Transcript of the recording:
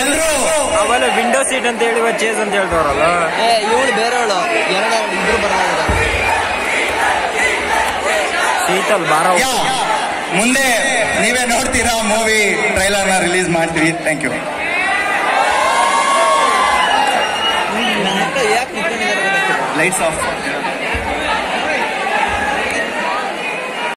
ಎಲ್ಲರೂ ಅವೆಲ್ಲ window seat ಅಂತ ಹೇಳಿ ಚೇಸ್ ಅಂತ ಹೇಳ್ತಾರಲ್ಲ ಏ ಇವಳು ಬೇರೆಯವಳು ಎರಡೆರಡು ಇಬ್ರು ಬರಲಾಗಿದ್ದಾರೆ ಸೀಟಲ್ ಬಾರ. ಮುಂದೆ ನೀವೇ ನೋಡ್ತೀರಾ ಮೂವಿ ಟ್ರೈಲರ್ ರಿಲೀಸ್ ಮಾಡ್ತೀವಿ. Thank you. ಯಾಕೆ ಲೈಟ್ಸ್ ಆಫ್